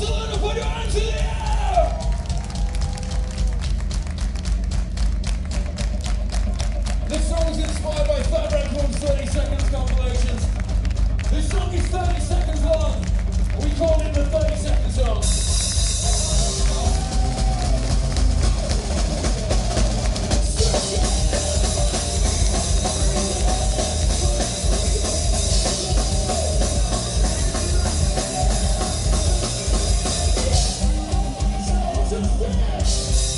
Barcelona, put your hands in the air! This song is inspired by Fat Wreck Chords 30 Seconds compilations. This song is 30 seconds Yeah.